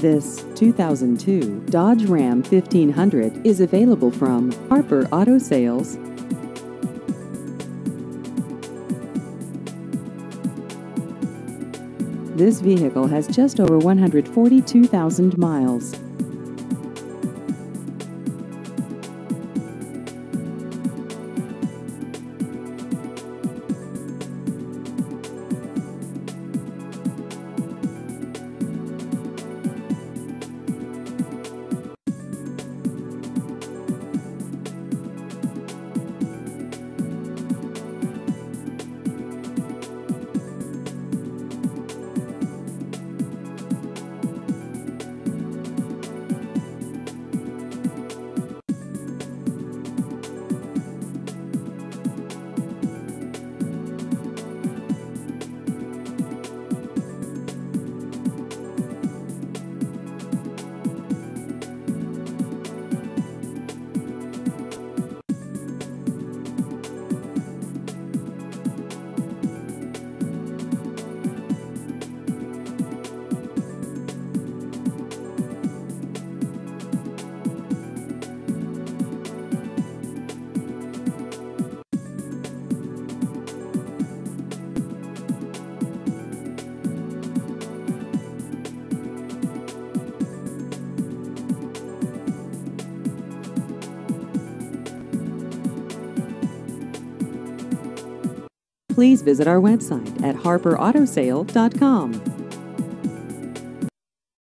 This 2002 Dodge Ram 1500 is available from Harper Auto Sales. This vehicle has just over 142,000 miles. Please visit our website at harperautosale.com.